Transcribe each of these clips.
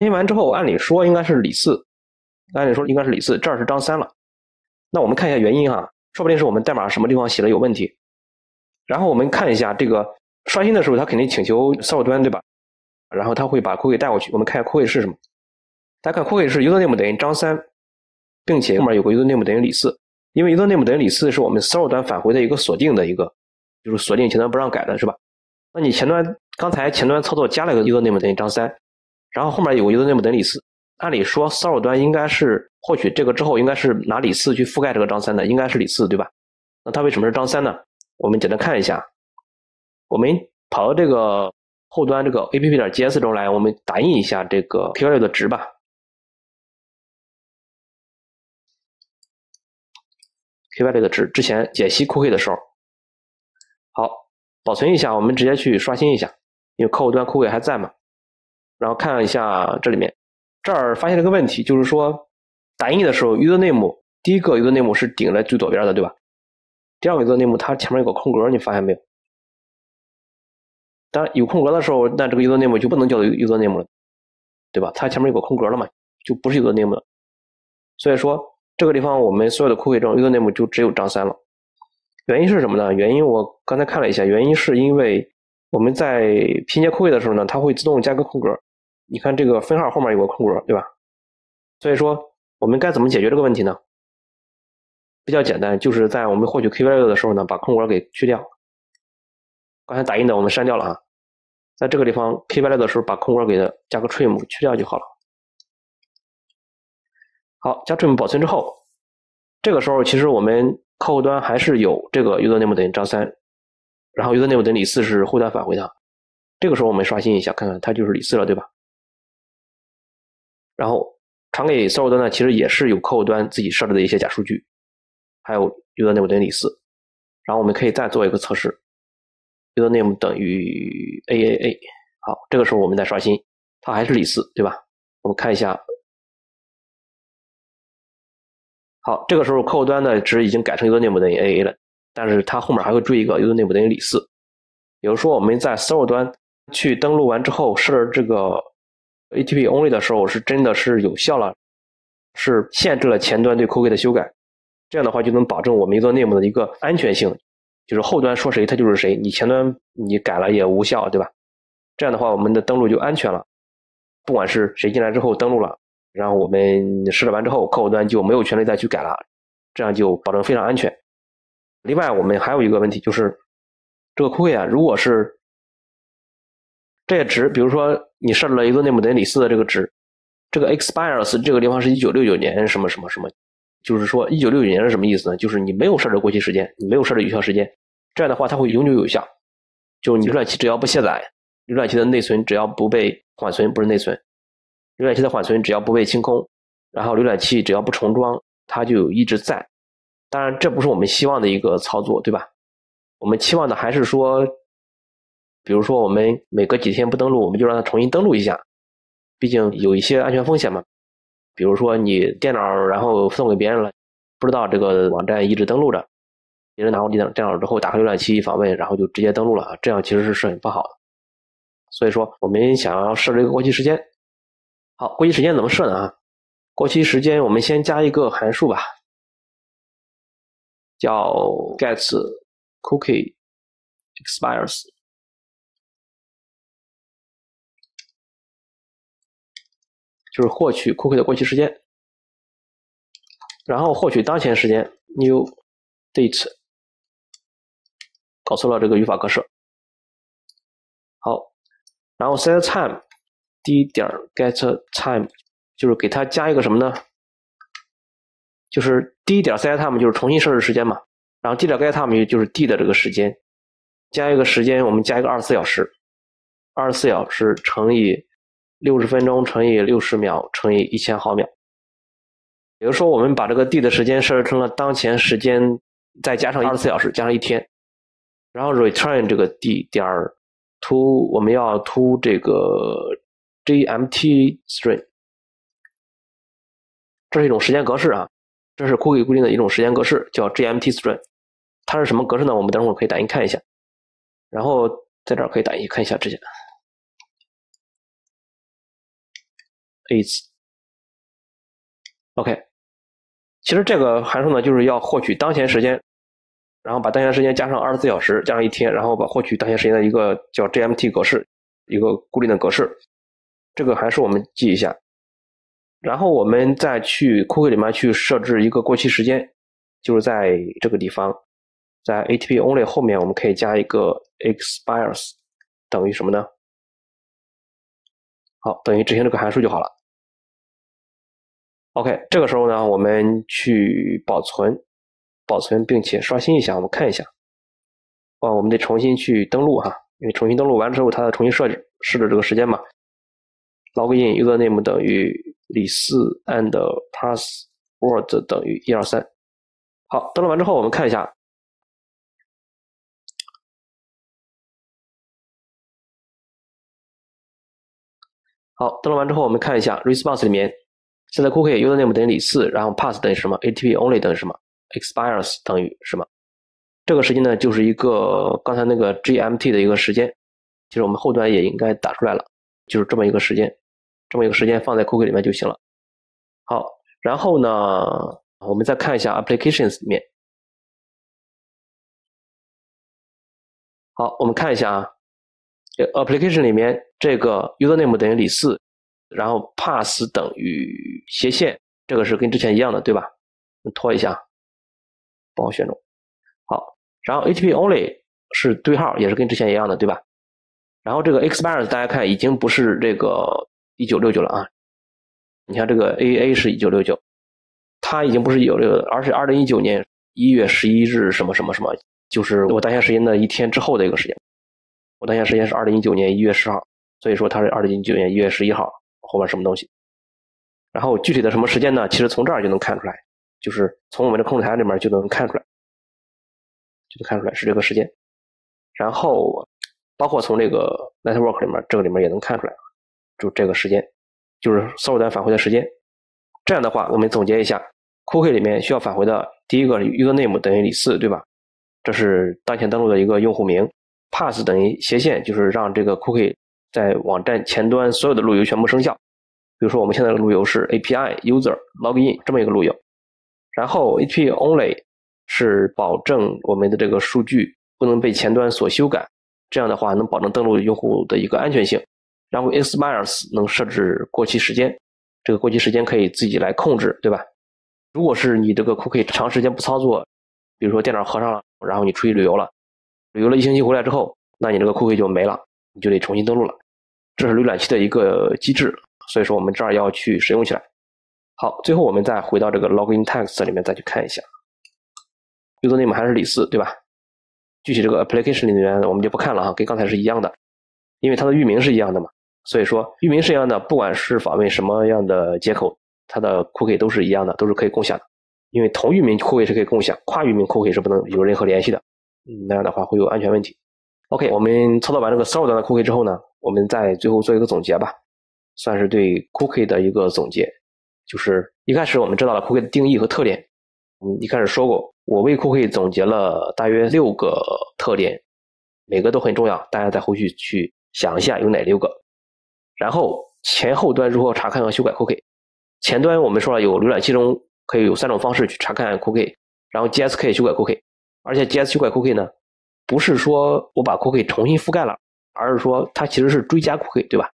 印完之后，按理说应该是李四，按理说应该是李四，这儿是张三了。那我们看一下原因哈，说不定是我们代码什么地方写的有问题。然后我们看一下这个刷新的时候，他肯定请求 server 端对吧？然后他会把 cookie 带过去，我们看一下库位是什么。大家看 cookie 是 username 等于张三，并且后面有个 username 等于李四。因为 username 等于李四是我们 server 端返回的一个锁定的一个，就是锁定前端不让改的是吧？那你前端刚才前端操作加了个 username 等于张三，然后后面有个 username 等于李四，按理说 server 端应该是获取这个之后应该是拿李四去覆盖这个张三的，应该是李四对吧？那它为什么是张三呢？我们简单看一下，我们跑到这个后端这个 app 点 js 中来，我们打印一下这个 key value 的值吧。ky 的值，之前解析 cookie 的时候，好，保存一下，我们直接去刷新一下，因为客户端 cookie 还在嘛。然后看一下这里面，这儿发现了个问题，就是说打印的时候，username 第一个 username 是顶在最左边的，对吧？第二个 username 它前面有个空格，你发现没有？当有空格的时候，那这个 username 就不能叫做 username 了，对吧？它前面有个空格了嘛，就不是 username 了。所以说。这个地方我们所有的库位中 username 就只有张三了，原因是什么呢？原因我刚才看了一下，原因是因为我们在拼接库位的时候呢，它会自动加个空格。你看这个分号后面有个空格，对吧？所以说我们该怎么解决这个问题呢？比较简单，就是在我们获取 KYL 的时候呢，把空格给去掉。刚才打印的我们删掉了啊，在这个地方 KYL 的时候把空格给它加个 trim 去掉就好了。好，加 trim 保存之后，这个时候其实我们客户端还是有这个 username 等于张三，然后 username 等于李四是后端返回的。这个时候我们刷新一下，看看它就是李四了，对吧？然后传给 server 端呢，其实也是有客户端自己设置的一些假数据，还有 username 等于李四。然后我们可以再做一个测试，username 等于 aaa。好，这个时候我们再刷新，它还是李四，对吧？我们看一下。好，这个时候客户端的值已经改成 username 等于 aa 了，但是它后面还会追一个 username 等于李四。比如说我们在 server 端去登录完之后设置这个 atp only 的时候，是真的是有效了，是限制了前端对 cookie 的修改。这样的话就能保证我们 username 的一个安全性，就是后端说谁它就是谁，你前端你改了也无效，对吧？这样的话我们的登录就安全了，不管是谁进来之后登录了。然后我们设置完之后，客户端就没有权利再去改了，这样就保证非常安全。另外，我们还有一个问题就是，这个 cookie 啊，如果是这些值，比如说你设置了一个 name 等于李四的这个值，这个 expires 这个地方是一九六九年什么什么什么，就是说一九六九年是什么意思呢？就是你没有设置过期时间，你没有设置有效时间，这样的话它会永久有效。就你浏览器只要不卸载，浏览器的内存只要不被缓存，不是内存。浏览器的缓存只要不被清空，然后浏览器只要不重装，它就一直在。当然，这不是我们希望的一个操作，对吧？我们期望的还是说，比如说我们每隔几天不登录，我们就让它重新登录一下。毕竟有一些安全风险嘛。比如说你电脑然后送给别人了，不知道这个网站一直登录着，别人拿过电脑电脑之后打开浏览器访问，然后就直接登录了，这样其实是很不好的。所以说，我们想要设置一个过期时间。好，过期时间怎么设呢？啊，过期时间我们先加一个函数吧，叫 gets cookie expires，就是获取 cookie 的过期时间，然后获取当前时间 new date，搞错了这个语法格式。好，然后 set time。d 点 get time 就是给它加一个什么呢？就是 d 点 set time 就是重新设置时间嘛。然后 d 点 get time 就是 d 的这个时间，加一个时间，我们加一个二十四小时，二十四小时乘以六十分钟乘以六十秒乘以一千毫秒。比如说，我们把这个 d 的时间设置成了当前时间，再加上二十四小时，加上一天，然后 return 这个 d 点 to 我们要 to 这个。GMT string，这是一种时间格式啊，这是 cookie 固定的一种时间格式，叫 GMT string。它是什么格式呢？我们等会儿可以打印看一下。然后在这儿可以打印看一下之前。A s OK，其实这个函数呢，就是要获取当前时间，然后把当前时间加上二十四小时，加上一天，然后把获取当前时间的一个叫 GMT 格式，一个固定的格式。这个函数我们记一下，然后我们再去 Cookie 里面去设置一个过期时间，就是在这个地方，在 ATP Only 后面我们可以加一个 expires 等于什么呢？好，等于执行这个函数就好了。OK，这个时候呢，我们去保存，保存并且刷新一下，我们看一下。哦，我们得重新去登录哈，因为重新登录完之后，它要重新设置设置这个时间嘛。login username 等于李四 and password 等于一二三。好，登录完之后，我们看一下。好，登录完之后，我们看一下 response 里面。现在 cookie username 等于李四，然后 pass 等于什么？ATP only 等于什么？expires 等于什么？这个时间呢，就是一个刚才那个 GMT 的一个时间，其实我们后端也应该打出来了，就是这么一个时间，这么一个时间放在 cookie 里面就行了。好，然后呢，我们再看一下 applications 里面。好，我们看一下啊，application 里面这个 username 等于李四。然后 pass 等于斜线，这个是跟之前一样的，对吧？拖一下，帮我选中。好，然后 ATP only 是对号，也是跟之前一样的，对吧？然后这个 expires 大家看已经不是这个一九六九了啊，你看这个 AA 是一九六九，它已经不是一九六九，而是二零一九年一月十一日什么什么什么，就是我当前时间的一天之后的一个时间。我当前时间是二零一九年一月十号，所以说它是二零一九年一月十一号。后边什么东西？然后具体的什么时间呢？其实从这儿就能看出来，就是从我们的控制台里面就能看出来，就能看出来是这个时间。然后包括从这个 network 里面，这个里面也能看出来，就这个时间，就是 server 端返回的时间。这样的话，我们总结一下，cookie 里面需要返回的第一个 username 等于李四，对吧？这是当前登录的一个用户名。pass 等于斜线，就是让这个 cookie 在网站前端所有的路由全部生效，比如说我们现在的路由是 API user login 这么一个路由，然后 API only 是保证我们的这个数据不能被前端所修改，这样的话能保证登录用户的一个安全性。然后 expires 能设置过期时间，这个过期时间可以自己来控制，对吧？如果是你这个 cookie 长时间不操作，比如说电脑合上了，然后你出去旅游了，旅游了一星期回来之后，那你这个 cookie 就没了。你就得重新登录了，这是浏览器的一个机制，所以说我们这儿要去使用起来。好，最后我们再回到这个 login text 里面再去看一下，username 还是李四，对吧？具体这个 application 里面我们就不看了哈，跟刚才是一样的，因为它的域名是一样的嘛，所以说域名是一样的，不管是访问什么样的接口，它的 cookie 都是一样的，都是可以共享的。因为同域名 cookie 是可以共享，跨域名 cookie 是不能有任何联系的，那样的话会有安全问题。OK，我们操作完这个 server 端的 cookie 之后呢，我们再最后做一个总结吧，算是对 cookie 的一个总结。就是一开始我们知道了 cookie 的定义和特点，嗯，一开始说过，我为 cookie 总结了大约六个特点，每个都很重要，大家在后续去想一下有哪六个。然后前后端如何查看和修改 cookie？前端我们说了有浏览器中可以有三种方式去查看 cookie，然后 GS 可以修改 cookie，而且 GS 修改 cookie 呢？不是说我把 cookie 重新覆盖了，而是说它其实是追加 cookie，对吧？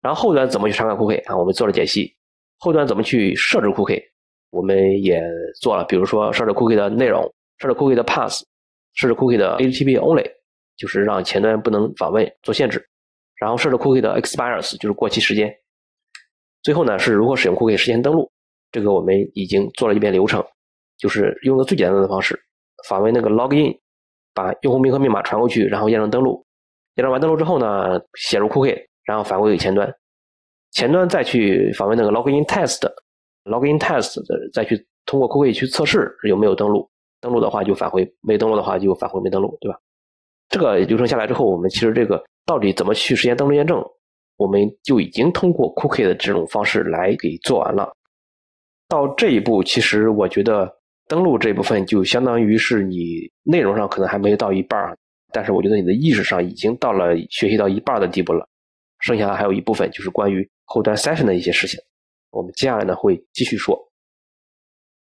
然后后端怎么去查看 cookie 啊？我们做了解析。后端怎么去设置 cookie？我们也做了，比如说设置 cookie 的内容，设置 cookie 的 path，设置 cookie 的 HTTP only，就是让前端不能访问做限制。然后设置 cookie 的 expires，就是过期时间。最后呢，是如何使用 cookie 实现登录？这个我们已经做了一遍流程，就是用个最简单的方式，访问那个 login。把用户名和密码传过去，然后验证登录。验证完登录之后呢，写入 cookie，然后返回给前端。前端再去访问那个 login test，login test 再去通过 cookie 去测试有没有登录。登录的话就返回，没登录的话就返回没登录，对吧？这个流程下来之后，我们其实这个到底怎么去实现登录验证，我们就已经通过 cookie 的这种方式来给做完了。到这一步，其实我觉得。登录这部分就相当于是你内容上可能还没有到一半，但是我觉得你的意识上已经到了学习到一半的地步了。剩下的还有一部分就是关于后端 session 的一些事情，我们接下来呢会继续说。